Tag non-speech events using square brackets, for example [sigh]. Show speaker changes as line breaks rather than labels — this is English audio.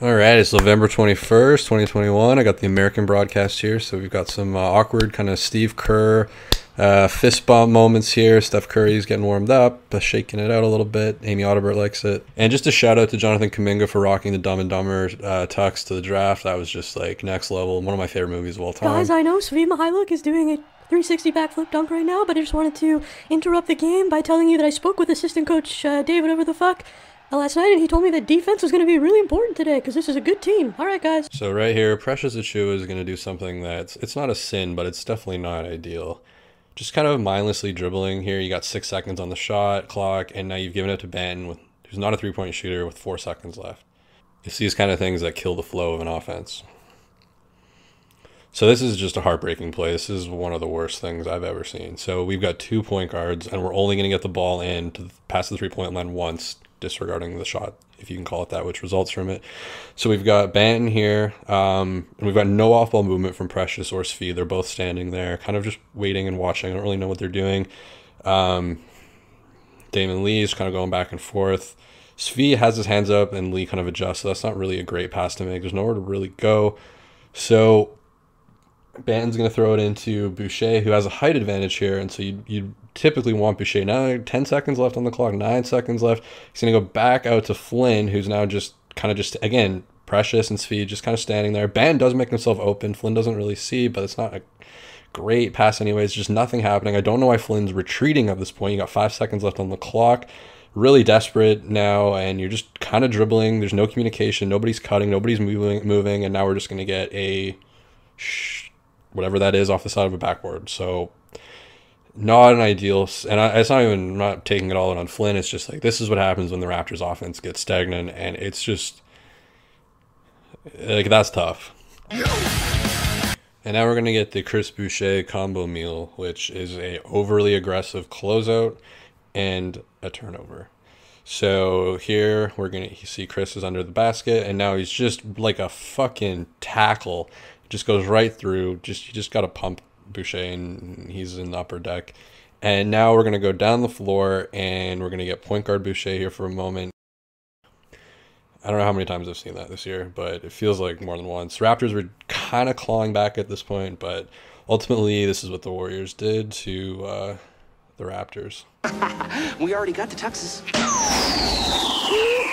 All right, it's November 21st, 2021. I got the American broadcast here. So we've got some uh, awkward kind of Steve Kerr uh, fist bump moments here. Steph Curry's getting warmed up, uh, shaking it out a little bit. Amy Audibert likes it. And just a shout out to Jonathan Kuminga for rocking the Dumb and Dumber uh, tux to the draft. That was just like next level. One of my favorite movies of all time.
Guys, I know Svi Mykhailiuk is doing a 360 backflip dunk right now, but I just wanted to interrupt the game by telling you that I spoke with assistant coach uh, David over the fuck Uh, last night, and he told me that defense was going to be really important today because this is a good team. All right, guys.
So right here, Precious Achiuwa is going to do something that's it's not a sin, but it's definitely not ideal. Just kind of mindlessly dribbling here. You got six seconds on the shot clock, and now you've given it to Ben, who's not a three point shooter, with four seconds left. It's these kind of things that kill the flow of an offense. So this is just a heartbreaking play. This is one of the worst things I've ever seen. So we've got two point guards, and we're only going to get the ball in to pass the three point line once disregarding the shot, if you can call it that, which results from it. So we've got Banton here, um, and we've got no off ball movement from Precious or Svi. They're both standing there, kind of just waiting and watching. I don't really know what they're doing. Um, Damion Lee is kind of going back and forth. Svi has his hands up, and Lee kind of adjusts. So that's not really a great pass to make. There's nowhere to really go. So Banton's going to throw it into Boucher, who has a height advantage here, and so you you typically want Boucher. Now, 10 seconds left on the clock, 9 seconds left. He's going to go back out to Flynn, who's now just kind of just, again, Precious and Svi just kind of standing there. Ban does make himself open. Flynn doesn't really see, but it's not a great pass anyways. Just nothing happening. I don't know why Flynn's retreating at this point. You got 5 seconds left on the clock. Really desperate now, and you're just kind of dribbling. There's no communication. Nobody's cutting. Nobody's moving. Moving, and now we're just going to get a whatever that is off the side of a backboard. So not an ideal, and I, it's not even I'm not taking it all in on Flynn. It's just like this is what happens when the Raptors' offense gets stagnant, and it's just like that's tough. And now we're gonna get the Chris Boucher combo meal, which is a overly aggressive closeout and a turnover. So here we're gonna see Chris is under the basket, and now he's just like a fucking tackle. Just goes right through. Just you just gotta pump Boucher, and he's in the upper deck. And now we're gonna go down the floor, and we're gonna get point guard Boucher here for a moment. I don't know how many times I've seen that this year, but it feels like more than once. Raptors were kind of clawing back at this point, but ultimately, this is what the Warriors did to uh, the Raptors. [laughs]
we already got to Texas. [laughs]